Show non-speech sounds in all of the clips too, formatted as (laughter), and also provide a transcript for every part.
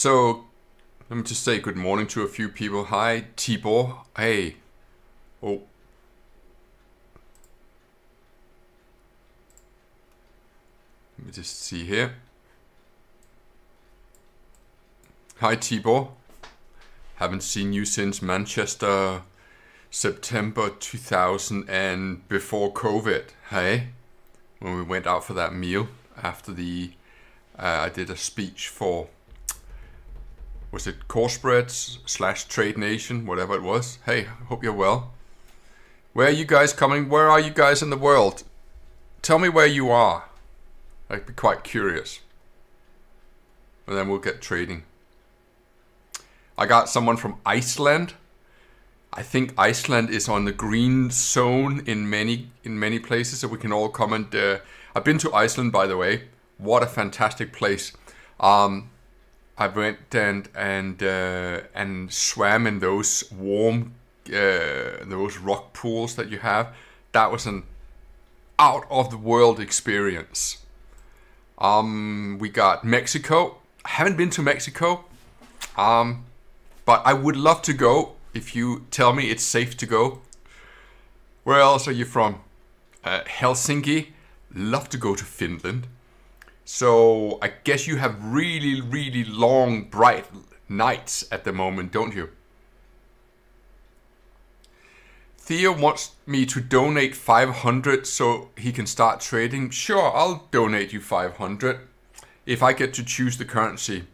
So let me just say good morning to a few people. Hi, Tibor. Hey. Oh. Let me just see here. Hi, Tibor. Haven't seen you since Manchester, September 2000 and before COVID. Hey, when we went out for that meal after the, uh, I did a speech for, was it Core Spreads slash Trade Nation, whatever it was. Hey, hope you're well. Where are you guys coming? Where are you guys in the world? Tell me where you are. I'd be quite curious. And then we'll get trading. I got someone from Iceland. I think Iceland is on the green zone in many in many places, so we can all comment. Uh, I've been to Iceland, by the way. What a fantastic place! Um, I went and and uh, and swam in those warm uh, those rock pools that you have. That was an out of the world experience. Um, we got Mexico. I haven't been to Mexico. Um, but I would love to go if you tell me it's safe to go. Where else are you from? Uh, Helsinki. Love to go to Finland. So I guess you have really, really long, bright nights at the moment, don't you? Theo wants me to donate 500 so he can start trading. Sure, I'll donate you 500 if I get to choose the currency.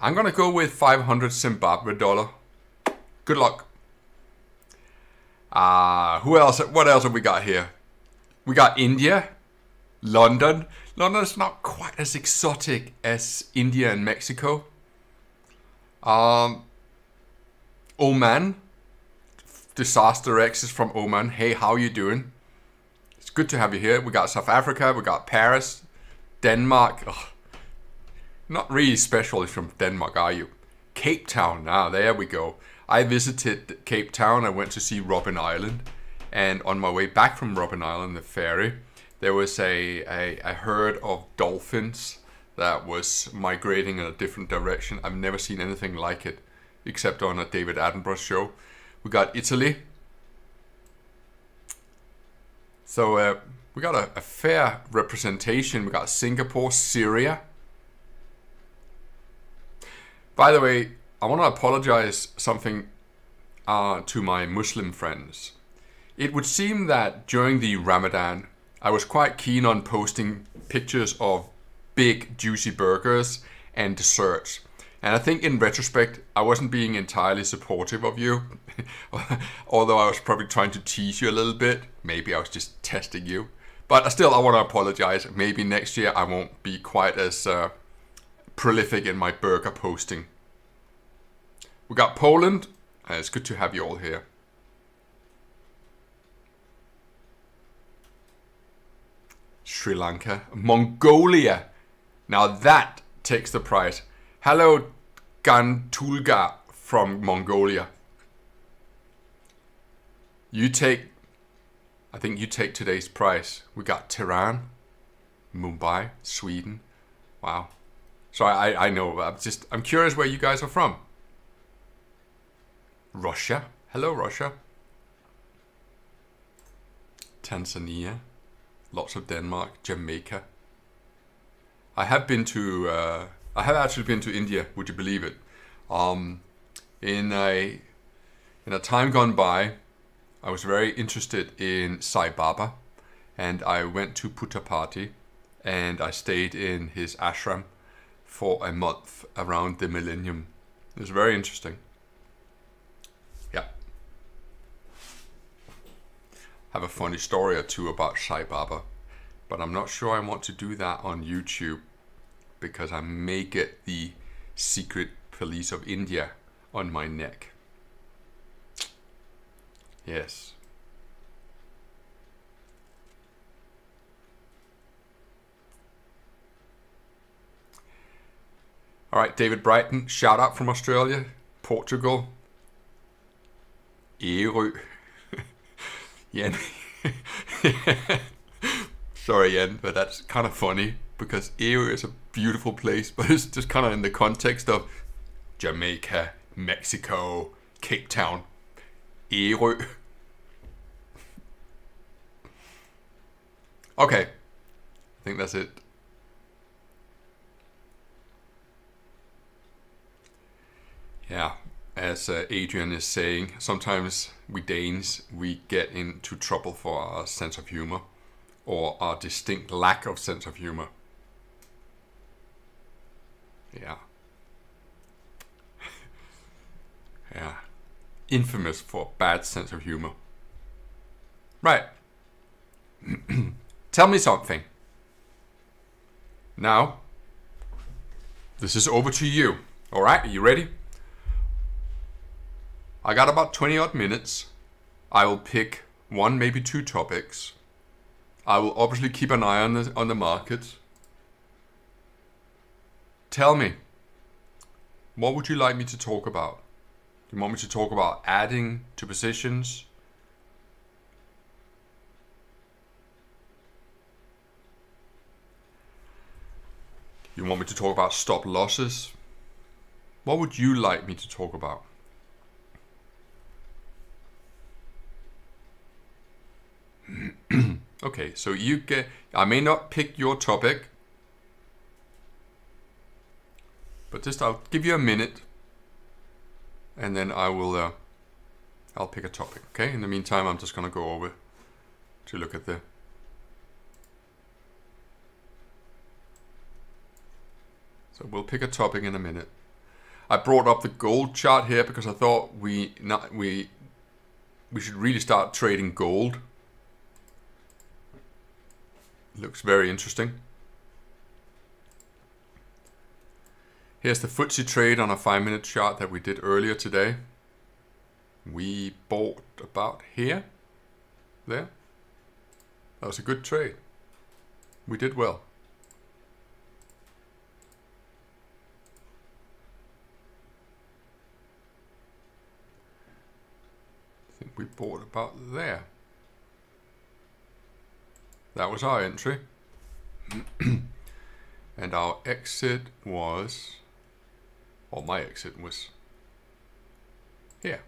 I'm gonna go with 500 Zimbabwe dollar. Good luck. Uh, who else? What else have we got here? We got India, London. London is not quite as exotic as India and Mexico. Um, Oman. Disaster X is from Oman. Hey, how you doing? It's good to have you here. We got South Africa. We got Paris, Denmark. Ugh not really special from Denmark, are you? Cape Town, ah, there we go. I visited Cape Town, I went to see Robben Island, and on my way back from Robben Island, the ferry, there was a, a, a herd of dolphins that was migrating in a different direction. I've never seen anything like it, except on a David Attenborough show. We got Italy. So uh, we got a, a fair representation. We got Singapore, Syria, by the way, I want to apologize something uh, to my Muslim friends. It would seem that during the Ramadan, I was quite keen on posting pictures of big juicy burgers and desserts. And I think in retrospect, I wasn't being entirely supportive of you. (laughs) Although I was probably trying to tease you a little bit. Maybe I was just testing you. But still, I want to apologize. Maybe next year I won't be quite as uh, prolific in my burger posting. We got Poland. Uh, it's good to have you all here. Sri Lanka. Mongolia. Now that takes the prize. Hello, Gantulga from Mongolia. You take, I think you take today's prize. We got Tehran, Mumbai, Sweden. Wow. So I, I know, I'm just, I'm curious where you guys are from. Russia. Hello, Russia. Tanzania. Lots of Denmark. Jamaica. I have been to, uh, I have actually been to India, would you believe it? Um, in a, in a time gone by, I was very interested in Sai Baba and I went to Puttaparthi and I stayed in his ashram for a month around the millennium. It was very interesting. Yeah. Have a funny story or two about Sai Baba, but I'm not sure I want to do that on YouTube because I may get the secret police of India on my neck. Yes. All right, David Brighton, shout out from Australia, Portugal, Ærø. Jan. (laughs) Sorry, Jan, but that's kind of funny because Ærø is a beautiful place, (laughs) but it's just kind of in the context of Jamaica, Mexico, Cape Town, Ærø. (laughs) Okay, I think that's it. Yeah, as uh, Adrian is saying, sometimes we Danes we get into trouble for our sense of humor or our distinct lack of sense of humor. Yeah. (laughs) yeah. Infamous for bad sense of humor. Right. (clears throat) Tell me something. Now, this is over to you. All right, are you ready? I got about 20 odd minutes. I will pick one, maybe two topics. I will obviously keep an eye on the, on the market. Tell me, what would you like me to talk about? Do you want me to talk about adding to positions? You want me to talk about stop losses? What would you like me to talk about? Okay, so you get, I may not pick your topic, but just I'll give you a minute and then I will, uh, I'll pick a topic, okay? In the meantime, I'm just gonna go over to look at the So we'll pick a topic in a minute. I brought up the gold chart here because I thought we not we we should really start trading gold. Looks very interesting. Here's the FTSE trade on a 5 minute chart that we did earlier today. We bought about here, there. That was a good trade. We did well. I think we bought about there. That was our entry. (clears throat) and our exit was, or my exit was here.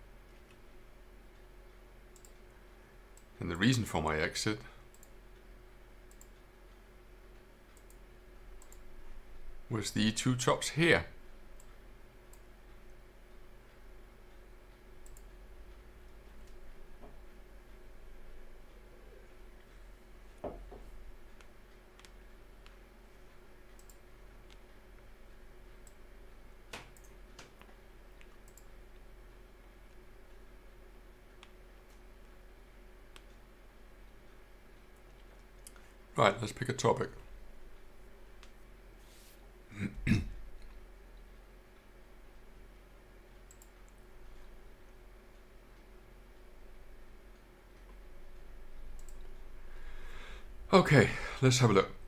And the reason for my exit was the two tops here. Right, let's pick a topic. (coughs) okay, let's have a look.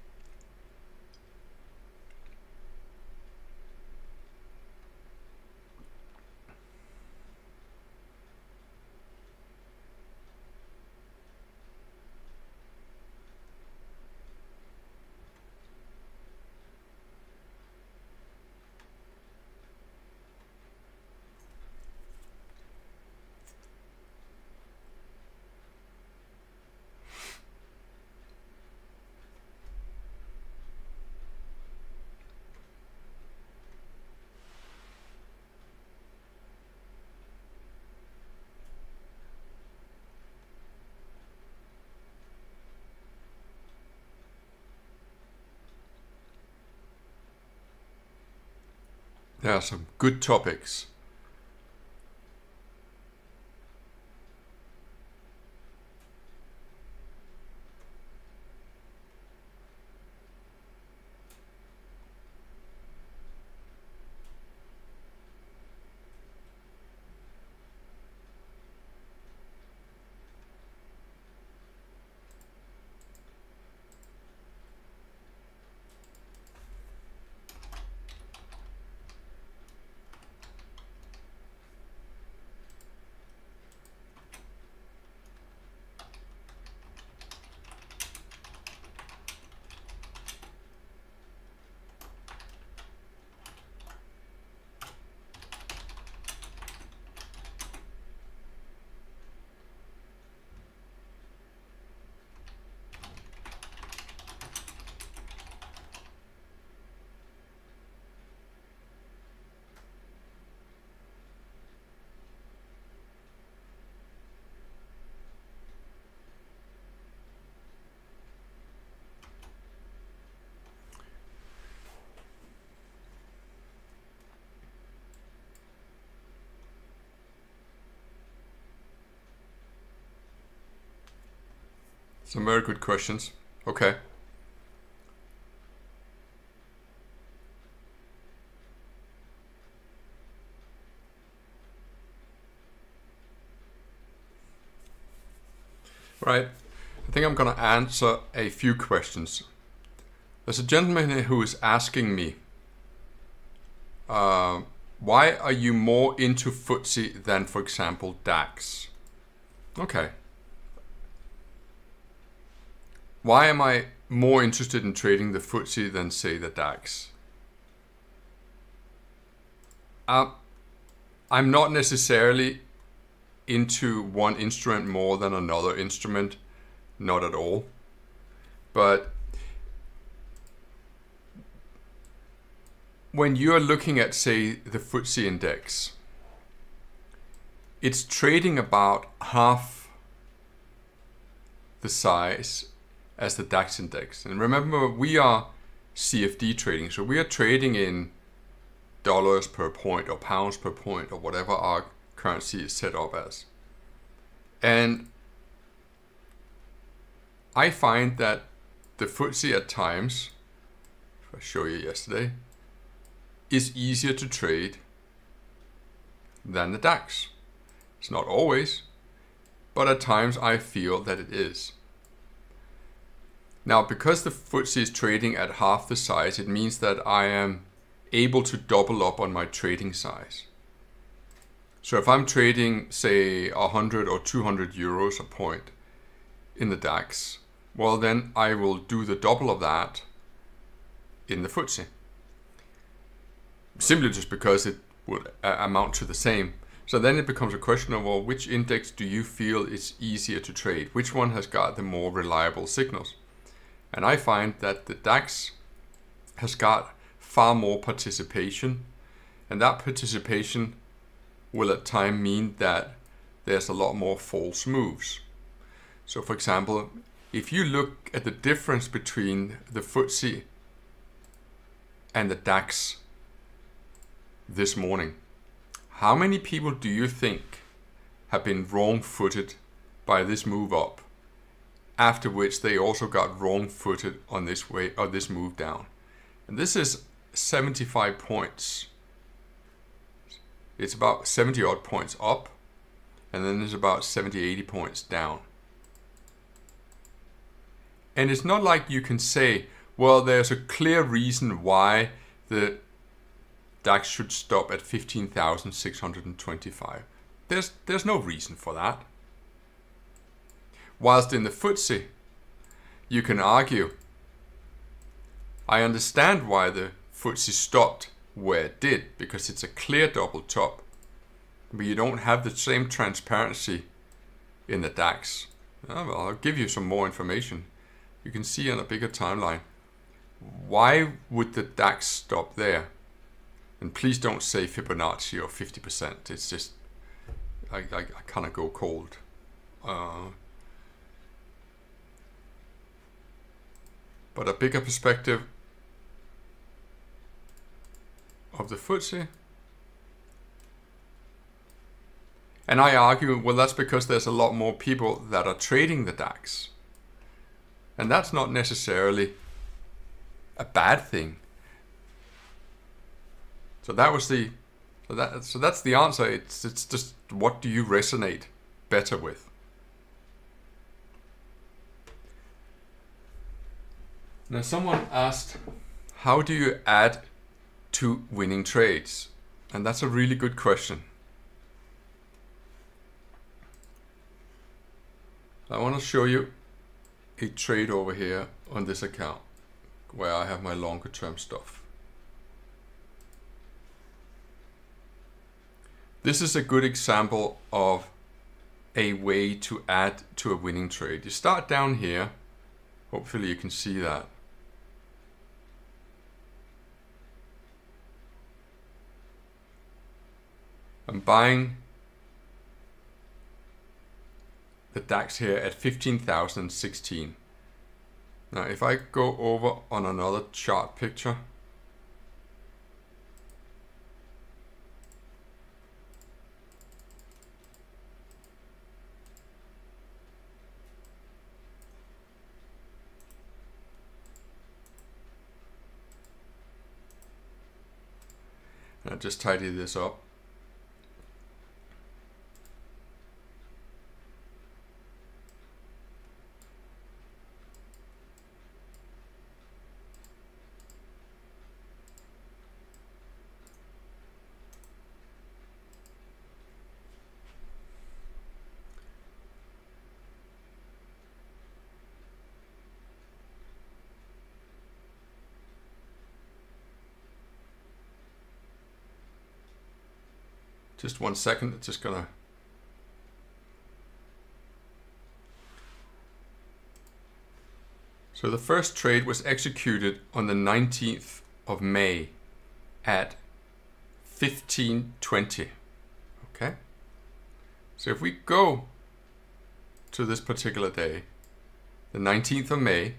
There are some good topics. Some very good questions. Okay. Right. I think I'm going to answer a few questions. There's a gentleman here who is asking me, uh, why are you more into FTSE than, for example, DAX? Okay. Why am I more interested in trading the FTSE than, say, the DAX? Uh, I'm not necessarily into one instrument more than another instrument, not at all. But when you're looking at, say, the FTSE index, it's trading about half the size as the DAX index. And remember, we are CFD trading, so we are trading in dollars per point or pounds per point or whatever our currency is set up as. And I find that the FTSE at times, I show you yesterday, is easier to trade than the DAX. It's not always, but at times I feel that it is. Now, because the FTSE is trading at half the size, it means that I am able to double up on my trading size. So if I'm trading, say, 100 or 200 euros a point in the DAX, well, then I will do the double of that in the FTSE. Simply just because it would amount to the same. So then it becomes a question of, well, which index do you feel is easier to trade? Which one has got the more reliable signals? And I find that the DAX has got far more participation, and that participation will at time mean that there's a lot more false moves. So for example, if you look at the difference between the FTSE and the DAX this morning, how many people do you think have been wrong-footed by this move up, after which they also got wrong-footed on this way or this move down? And this is 75 points. It's about 70 odd points up and then there's about 70 80 points down. And it's not like you can say well there's a clear reason why the DAX should stop at 15,625 there's there's no reason for that whilst in the FTSE you can argue I understand why the FTSE stopped where it did because it's a clear double top. But you don't have the same transparency in the DAX. Oh, well, I'll give you some more information. You can see on a bigger timeline. Why would the DAX stop there? And please don't say Fibonacci or 50%. It's just, I, I, I kind of go cold. Uh, but a bigger perspective, of the FTSE. And I argue, well, that's because there's a lot more people that are trading the DAX. And that's not necessarily a bad thing. So that was the, so, that, so that's the answer. It's, it's just what do you resonate better with? Now someone asked, how do you add to winning trades? And that's a really good question. I want to show you a trade over here on this account where I have my longer term stuff. This is a good example of a way to add to a winning trade. You start down here, hopefully you can see that. I'm buying the DAX here at 15,016. Now if I go over on another chart picture, and I just tidy this up. One second, it's just gonna So the first trade was executed on the 19th of May at 1520. Okay? So if we go to this particular day, the 19th of May,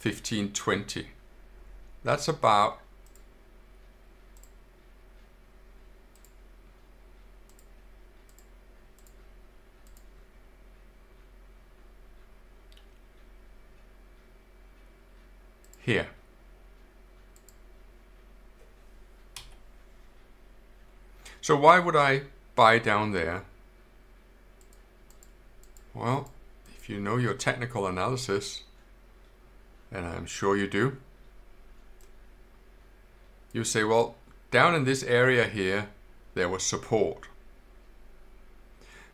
1520, that's about here. So why would I buy down there? Well, if you know your technical analysis, and I'm sure you do, you say, well, down in this area here, there was support.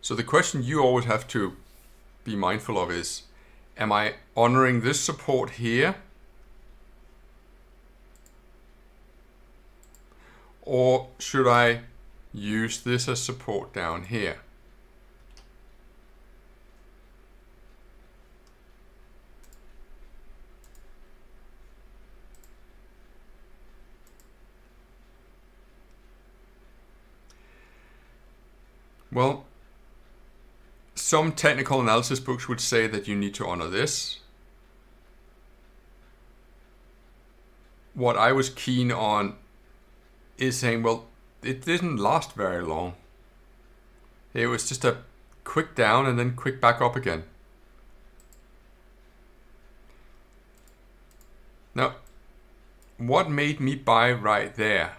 So the question you always have to be mindful of is, am I honoring this support here Or should I use this as support down here? Well, some technical analysis books would say that you need to honor this. What I was keen on is saying, well, it didn't last very long. It was just a quick down and then quick back up again. Now, what made me buy right there?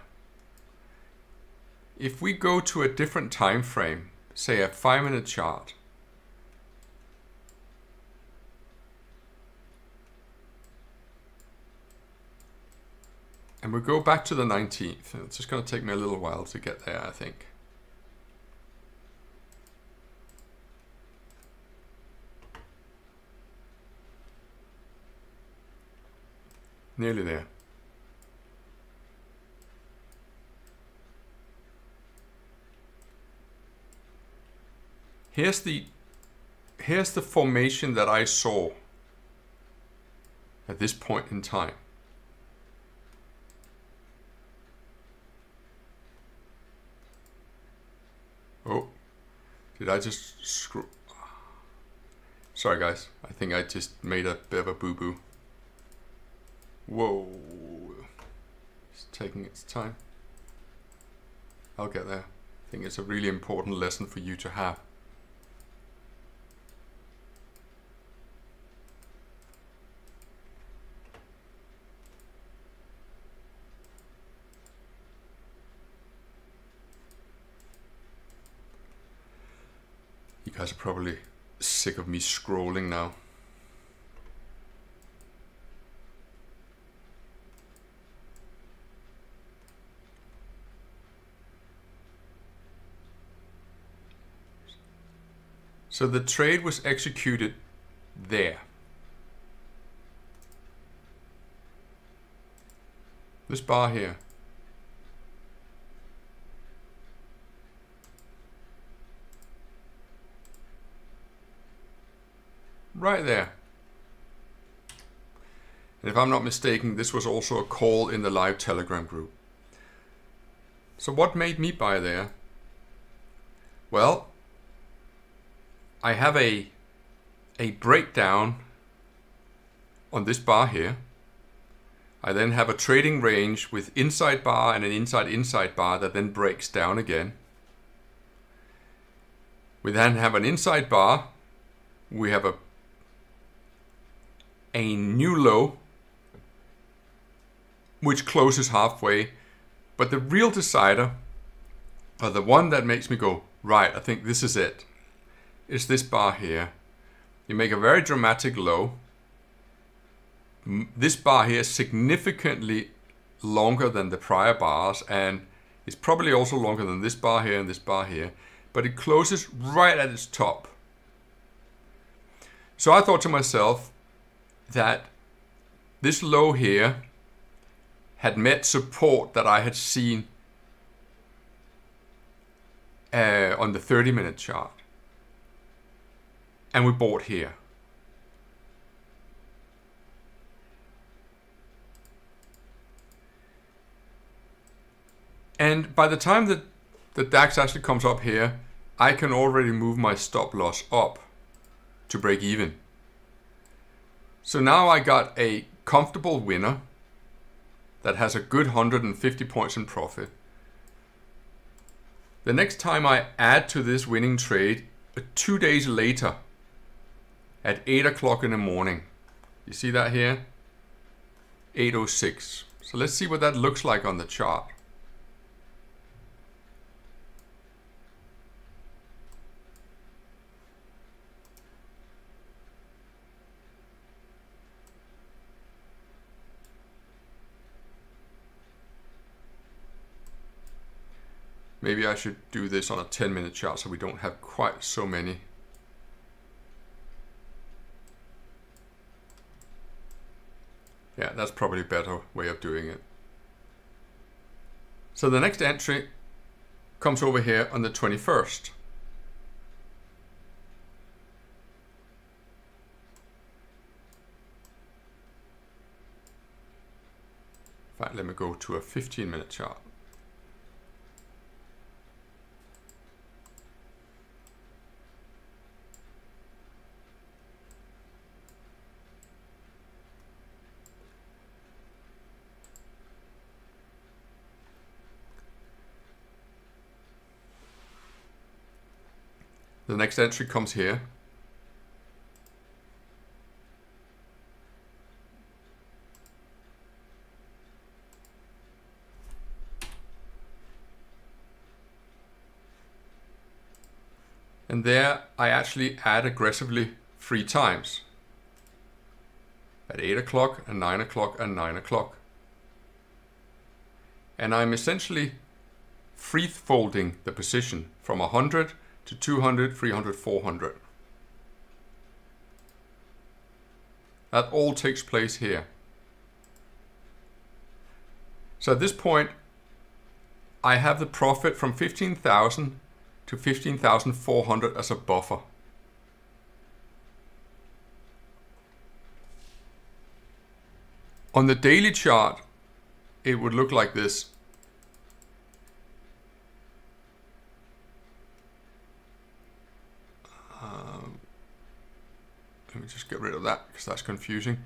If we go to a different time frame, say a five minute chart, And we go back to the 19th. It's just going to take me a little while to get there, I think. Nearly there. Here's the here's the formation that I saw at this point in time. Oh, did I just screw? Sorry guys, I think I just made a bit of a boo-boo. Whoa, it's taking its time. I'll get there. I think it's a really important lesson for you to have. Guys are probably sick of me scrolling now. So the trade was executed there. This bar here. Right there. And if I'm not mistaken, this was also a call in the live Telegram group. So what made me buy there? Well, I have a, a breakdown on this bar here. I then have a trading range with inside bar and an inside inside bar that then breaks down again. We then have an inside bar. We have a a new low, which closes halfway But the real decider, or the one that makes me go, right, I think this is it, is this bar here. You make a very dramatic low. This bar here is significantly longer than the prior bars and it's probably also longer than this bar here and this bar here, but it closes right at its top. So I thought to myself that this low here had met support that I had seen uh, on the 30 minute chart. And we bought here. And by the time that the DAX actually comes up here, I can already move my stop loss up to break even. So now I got a comfortable winner that has a good 150 points in profit. The next time I add to this winning trade, uh, two days later at 8 o'clock in the morning. You see that here? 8.06. So let's see what that looks like on the chart. Maybe I should do this on a 10 minute chart so we don't have quite so many. Yeah, that's probably a better way of doing it. So the next entry comes over here on the 21st. In fact, let me go to a 15 minute chart. The next entry comes here. And there I actually add aggressively three times. At 8 o'clock and 9 o'clock and 9 o'clock. And I'm essentially free folding the position from 100 to 200, 300, 400. That all takes place here. So at this point, I have the profit from 15,000 to 15,400 as a buffer. On the daily chart, it would look like this. Let me just get rid of that because that's confusing.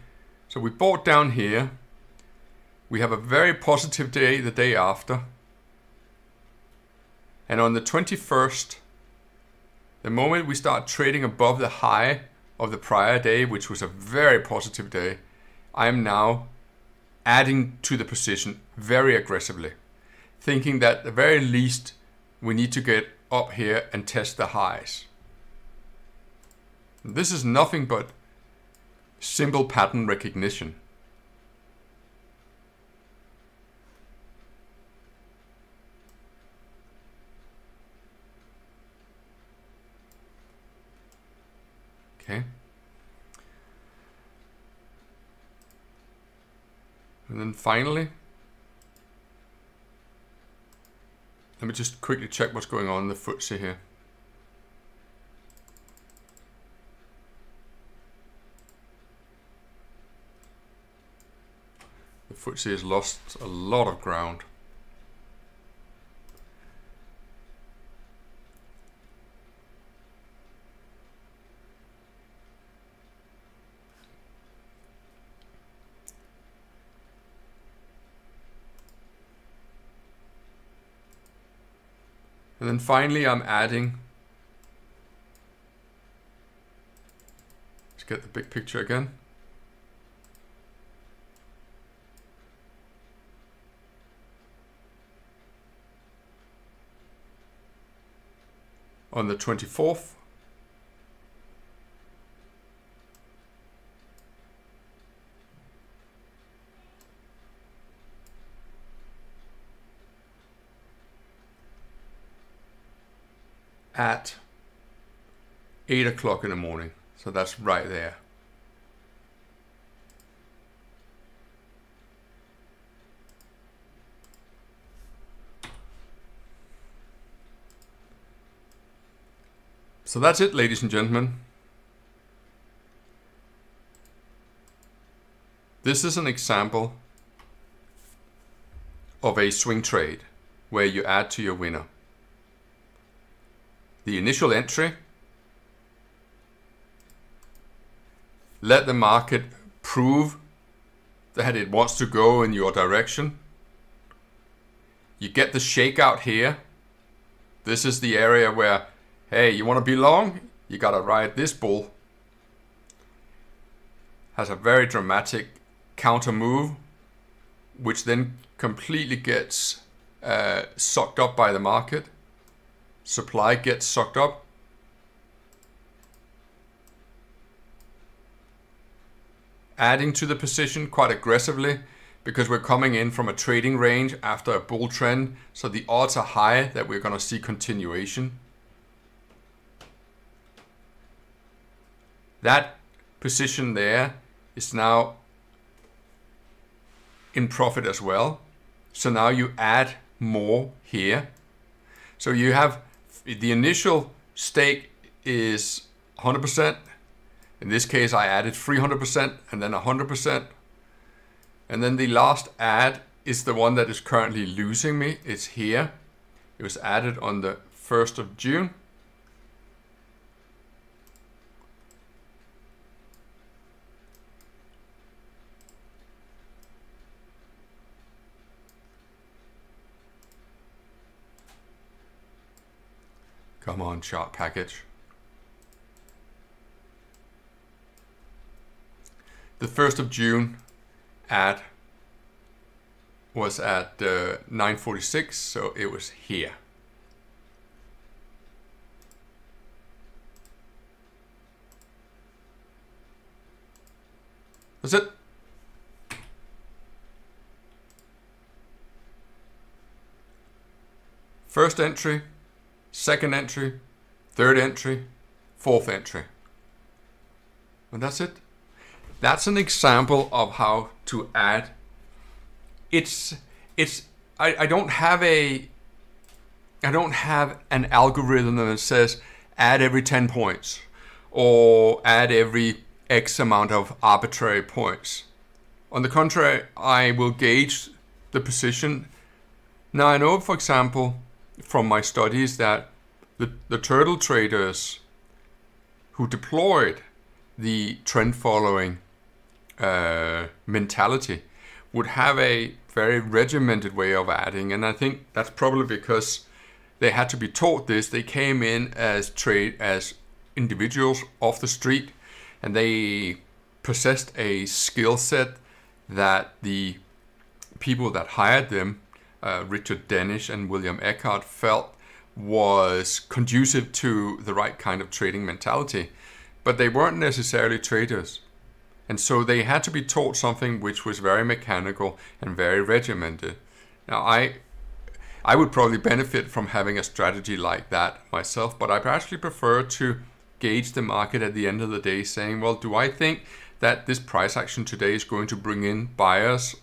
So we bought down here. We have a very positive day the day after. And on the 21st, the moment we start trading above the high of the prior day, which was a very positive day, I am now adding to the position very aggressively, thinking that at the very least we need to get up here and test the highs. This is nothing but simple pattern recognition. Okay. And then finally, let me just quickly check what's going on in the FTSE here. FTSE has lost a lot of ground. And then finally I'm adding, let's get the big picture again. On the 24th. at 8 o'clock in the morning. So that's right there. So that's it, ladies and gentlemen. This is an example of a swing trade where you add to your winner. The initial entry, let the market prove that it wants to go in your direction. You get the shakeout here. This is the area where hey, you want to be long? You got to ride this bull. Has a very dramatic counter move, which then completely gets uh, sucked up by the market. Supply gets sucked up. Adding to the position quite aggressively because we're coming in from a trading range after a bull trend. So the odds are high that we're going to see continuation. That position there is now in profit as well. So now you add more here. So you have the initial stake is 100%. In this case, I added 300% and then 100%. And then the last add is the one that is currently losing me. It's here. It was added on the 1st of June. Come on, chart package. The 1st of June at was at uh, 946, so it was here. That's it. First entry, second entry, third entry, fourth entry. And that's it. That's an example of how to add. It's it's I, I don't have a I don't have an algorithm that says add every 10 points or add every X amount of arbitrary points. On the contrary, I will gauge the position. Now I know, for example, from my studies that the, the turtle traders who deployed the trend following uh, mentality would have a very regimented way of adding. And I think that's probably because they had to be taught this. They came in as trade as individuals off the street and they possessed a skill set that the people that hired them uh, Richard Dennis and William Eckhardt felt was conducive to the right kind of trading mentality. But they weren't necessarily traders. And so they had to be taught something which was very mechanical and very regimented. Now, I I would probably benefit from having a strategy like that myself, but I actually prefer to gauge the market at the end of the day saying, well, do I think that this price action today is going to bring in buyers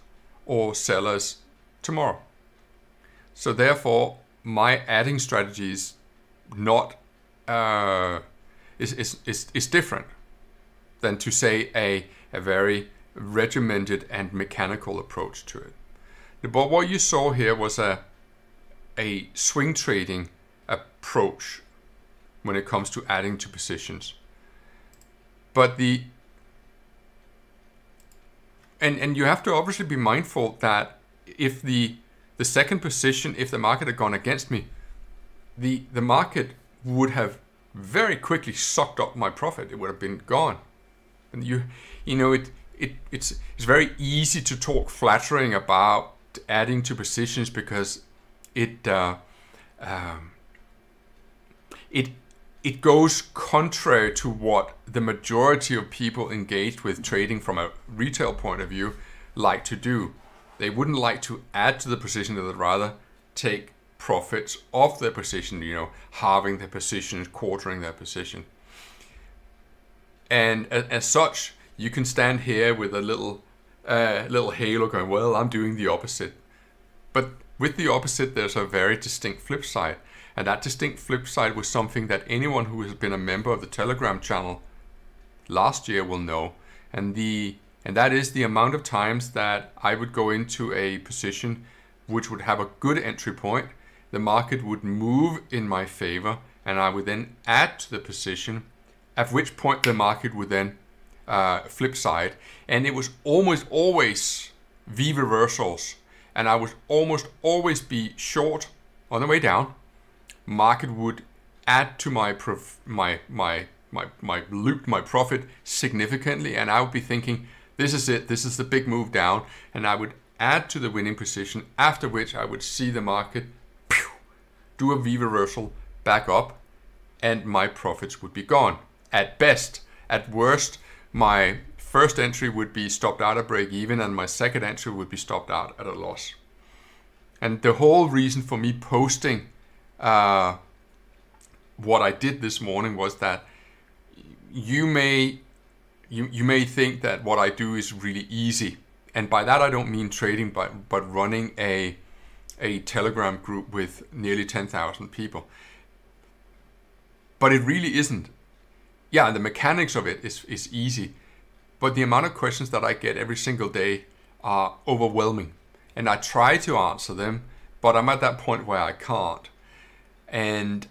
or sellers tomorrow? So therefore, my adding strategy is not uh, is, is, is, is different than to say a, a very regimented and mechanical approach to it. But what you saw here was a, a swing trading approach when it comes to adding to positions. But the and and you have to obviously be mindful that if the the second position, if the market had gone against me, the, the market would have very quickly sucked up my profit. It would have been gone. And you, you know, it, it, it's, it's very easy to talk flattering about adding to positions because it, uh, um, it it goes contrary to what the majority of people engaged with trading from a retail point of view like to do. They wouldn't like to add to the position, they would rather take profits off their position, you know, halving their position, quartering their position. And as, as such, you can stand here with a little uh, little halo going, well, I'm doing the opposite. But with the opposite, there's a very distinct flip side. And that distinct flip side was something that anyone who has been a member of the Telegram channel last year will know. And the and that is the amount of times that I would go into a position which would have a good entry point, the market would move in my favor, and I would then add to the position, at which point the market would then uh, flip side. And it was almost always V reversals. And I would almost always be short on the way down. Market would add to my my my my my loop my profit significantly, and I would be thinking, this is it, this is the big move down, and I would add to the winning position. After which I would see the market pew, do a V reversal back up, and my profits would be gone. At best, at worst, my first entry would be stopped out at break even and my second entry would be stopped out at a loss. And the whole reason for me posting uh, what I did this morning was that you may you, you may think that what I do is really easy. And by that I don't mean trading but but running a a Telegram group with nearly 10,000 people. But it really isn't yeah, the mechanics of it is, is easy, but the amount of questions that I get every single day are overwhelming. And I try to answer them, but I'm at that point where I can't. And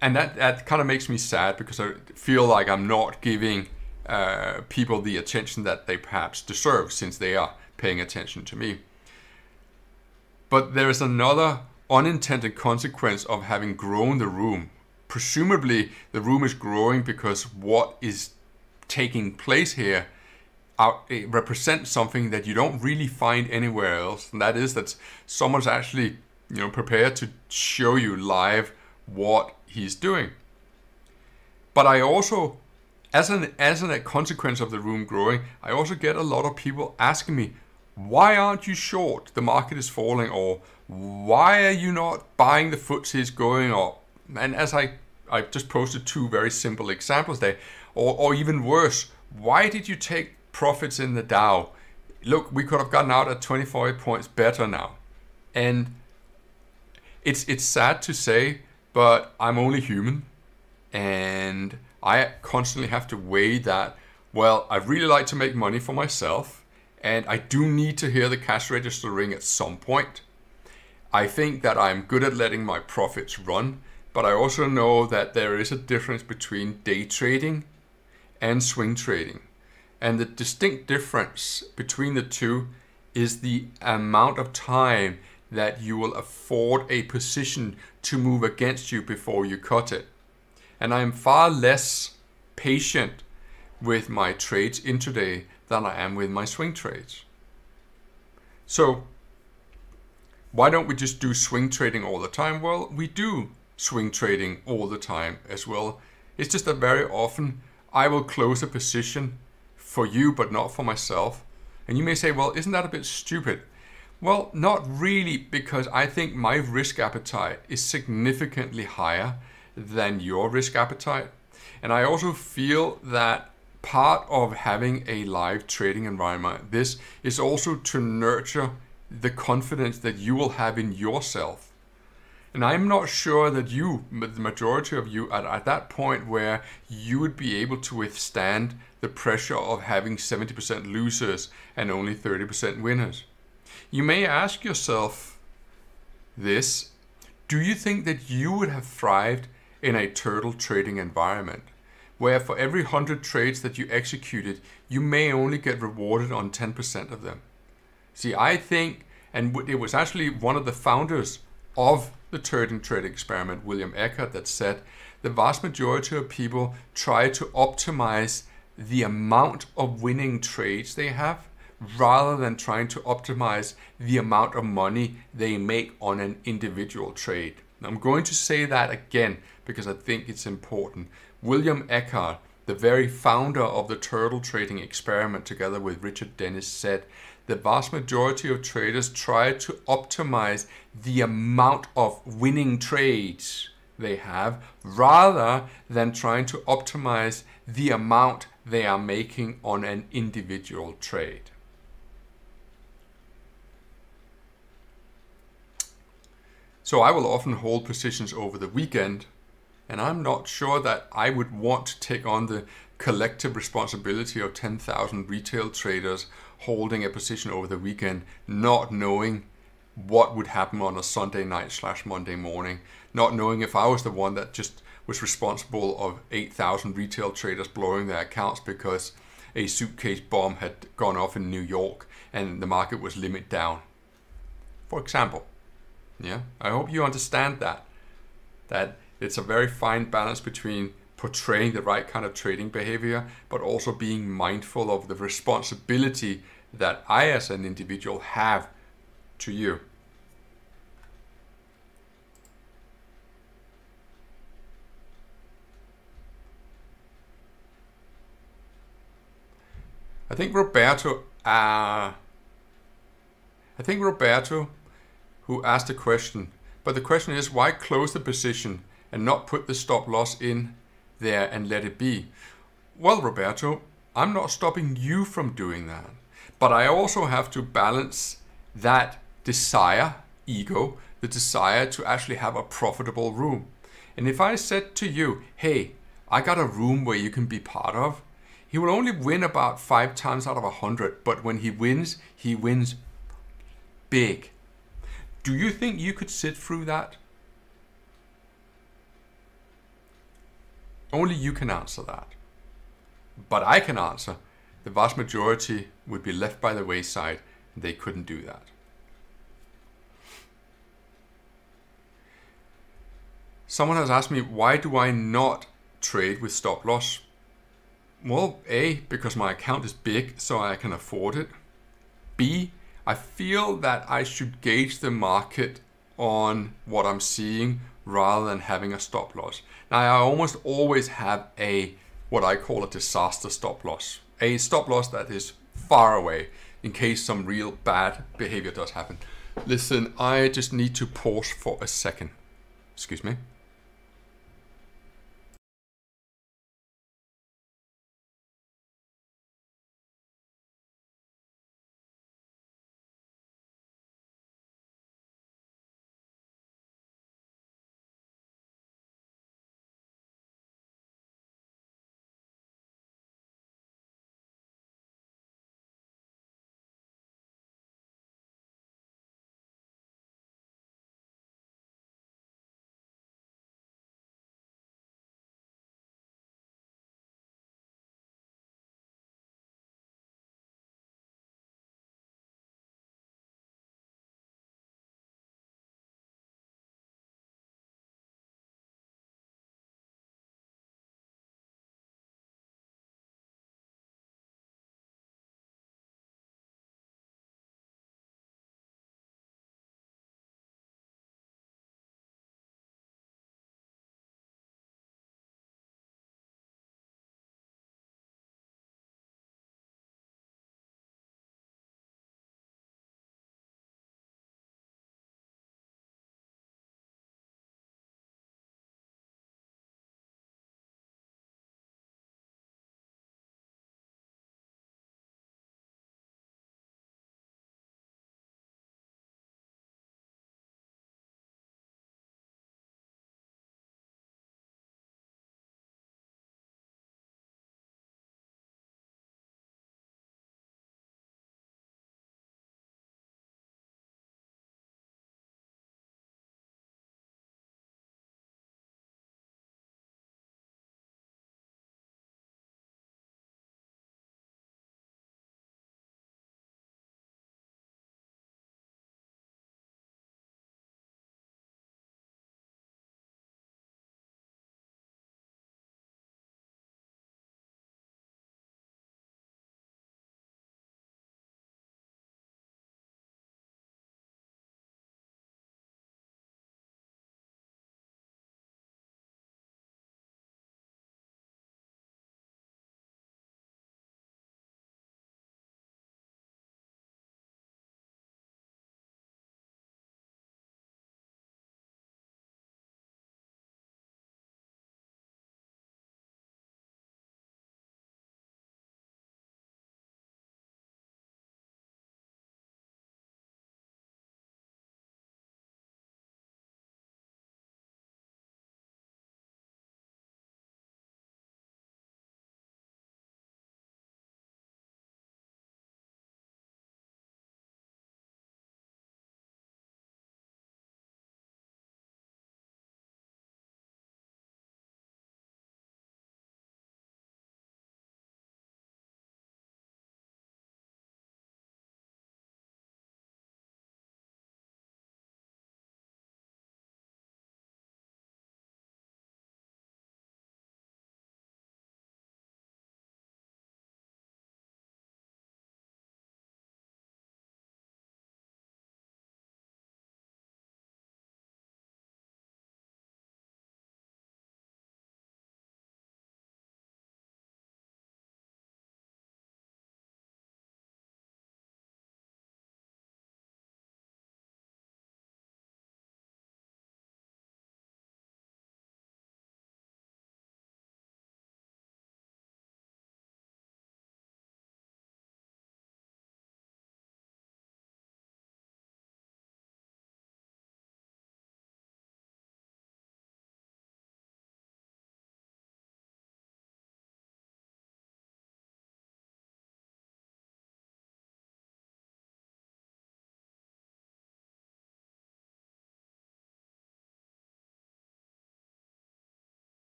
and that, that kind of makes me sad because I feel like I'm not giving uh, people the attention that they perhaps deserve since they are paying attention to me. But there is another unintended consequence of having grown the room presumably the room is growing because what is taking place here it represents something that you don't really find anywhere else and that is that someone's actually you know prepared to show you live what he's doing but i also as an as a consequence of the room growing i also get a lot of people asking me why aren't you short the market is falling or why are you not buying the FTSEs going up and as i I've just posted two very simple examples there. Or, or even worse, why did you take profits in the Dow? Look, we could have gotten out at 25 points better now. And it's it's sad to say, but I'm only human and I constantly have to weigh that well, I really like to make money for myself and I do need to hear the cash register ring at some point. I think that I'm good at letting my profits run but I also know that there is a difference between day trading and swing trading. And the distinct difference between the two is the amount of time that you will afford a position to move against you before you cut it. And I'm far less patient with my trades intraday than I am with my swing trades. So, why don't we just do swing trading all the time? Well, we do swing trading all the time as well. It's just that very often I will close a position for you but not for myself. And you may say, well, isn't that a bit stupid? Well, not really, because I think my risk appetite is significantly higher than your risk appetite. And I also feel that part of having a live trading environment, this is also to nurture the confidence that you will have in yourself and I'm not sure that you, the majority of you, are at that point where you would be able to withstand the pressure of having 70% losers and only 30% winners. You may ask yourself this Do you think that you would have thrived in a turtle trading environment? Where for every 100 trades that you executed, you may only get rewarded on 10% of them. See, I think, and it was actually one of the founders of the turtle trade experiment, William Eckhardt, that said the vast majority of people try to optimize the amount of winning trades they have rather than trying to optimize the amount of money they make on an individual trade. I'm going to say that again because I think it's important. William Eckhardt, the very founder of the turtle trading experiment, together with Richard Dennis, said the vast majority of traders try to optimize the amount of winning trades they have rather than trying to optimize the amount they are making on an individual trade. So I will often hold positions over the weekend, and I'm not sure that I would want to take on the collective responsibility of 10,000 retail traders holding a position over the weekend, not knowing what would happen on a Sunday night slash Monday morning, not knowing if I was the one that just was responsible of 8,000 retail traders blowing their accounts because a suitcase bomb had gone off in New York and the market was limit down. For example. Yeah, I hope you understand that. That it's a very fine balance between portraying the right kind of trading behavior, but also being mindful of the responsibility that I, as an individual, have to you. I think Roberto, uh, I think Roberto, who asked the question, but the question is why close the position and not put the stop loss in there and let it be? Well, Roberto, I'm not stopping you from doing that, but I also have to balance that desire, ego, the desire to actually have a profitable room. And if I said to you, hey, I got a room where you can be part of, he will only win about five times out of a hundred, but when he wins, he wins big. Do you think you could sit through that? Only you can answer that. But I can answer the vast majority would be left by the wayside. They couldn't do that. Someone has asked me, why do I not trade with stop loss? Well, A, because my account is big, so I can afford it. B, I feel that I should gauge the market on what I'm seeing rather than having a stop loss. I almost always have a what I call a disaster stop loss, a stop loss that is far away in case some real bad behavior does happen. Listen, I just need to pause for a second. Excuse me.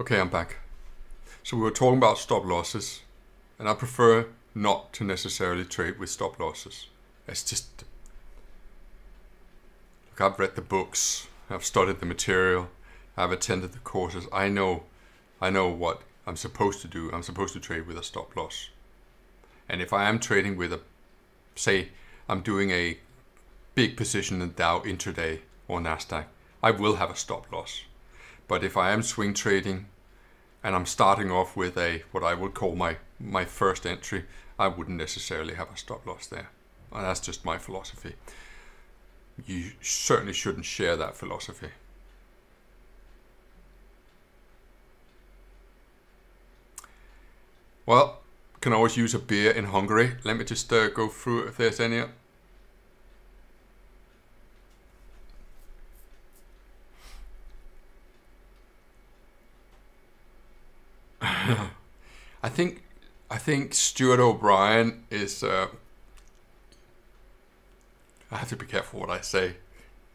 Okay, I'm back. So we were talking about stop losses, and I prefer not to necessarily trade with stop losses. It's just look. I've read the books. I've studied the material. I've attended the courses. I know, I know what I'm supposed to do. I'm supposed to trade with a stop loss. And if I am trading with a, say, I'm doing a big position in Dow intraday or Nasdaq, I will have a stop loss. But if I am swing trading and I'm starting off with a what I would call my my first entry, I wouldn't necessarily have a stop loss there. And that's just my philosophy. You certainly shouldn't share that philosophy. Well, can always use a beer in Hungary. Let me just uh, go through if there's any. I think I think Stuart O'Brien is. Uh, I have to be careful what I say.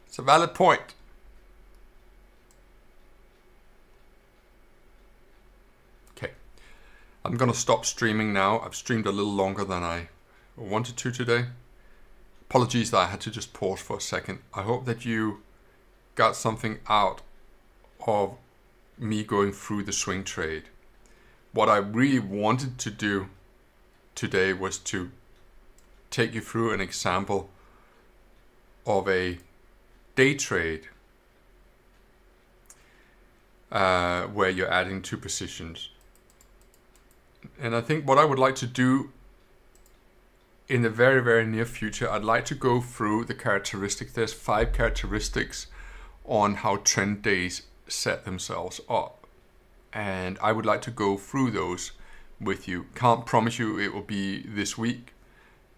It's a valid point. Okay, I'm gonna stop streaming now. I've streamed a little longer than I wanted to today. Apologies that I had to just pause for a second. I hope that you got something out of me going through the swing trade what I really wanted to do today was to take you through an example of a day trade uh, where you're adding to positions. And I think what I would like to do in the very, very near future, I'd like to go through the characteristics. There's five characteristics on how trend days set themselves up and I would like to go through those with you. Can't promise you it will be this week,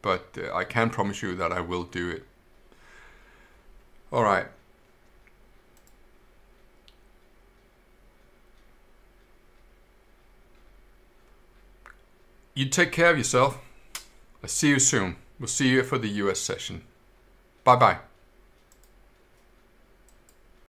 but uh, I can promise you that I will do it. All right. You take care of yourself. I'll see you soon. We'll see you for the US session. Bye bye.